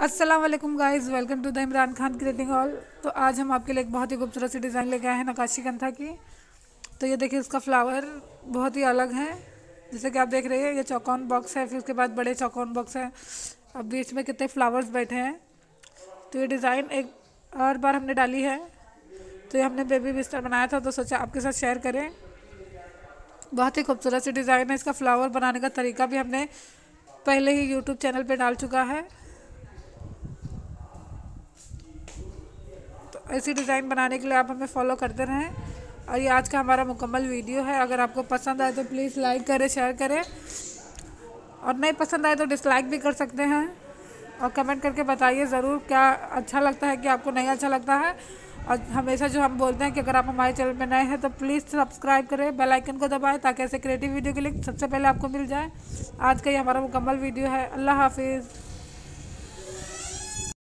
अस्सलाम वालेकुम guys, welcome to the Imran Khan creating hall. तो आज हम आपके लिए एक बहुत ही खूबसूरत सी डिज़ाइन लेके आए हैं नकाशी कंथा की। तो ये देखिए इसका फ्लावर बहुत ही अलग है। जैसे कि आप देख रहे हैं, ये चौकोन बॉक्स है, फिर उसके बाद बड़े चौकोन बॉक्स है। अब बीच में कितने फ्लावर्स बैठे हैं। तो ये डिज़ाइन एक और बार हमने डाली है। तो ये हमने बेबी बिस्तर बनाया था तो सोचा आपके साथ शेयर करें। बहुत ही खूबसूरत सी डिज़ाइन है। इसका फ्लावर बनाने का तरीका भी हमने पहले ही यूट्यूब चैनल पर डाल चुका है। ऐसी डिज़ाइन बनाने के लिए आप हमें फॉलो करते रहें। और ये आज का हमारा मुकम्मल वीडियो है। अगर आपको पसंद आए तो प्लीज़ लाइक करें, शेयर करें। और नहीं पसंद आए तो डिसलाइक भी कर सकते हैं। और कमेंट करके बताइए ज़रूर क्या अच्छा लगता है कि आपको नहीं अच्छा लगता है। और हमेशा जो हम बोलते हैं कि अगर आप हमारे चैनल पर नए हैं तो प्लीज़ सब्सक्राइब करें, बेल आइकन को दबाएँ ताकि ऐसे क्रिएटिव वीडियो के लिए सबसे पहले आपको मिल जाए। आज का ये हमारा मुकम्मल वीडियो है। अल्लाह हाफिज़।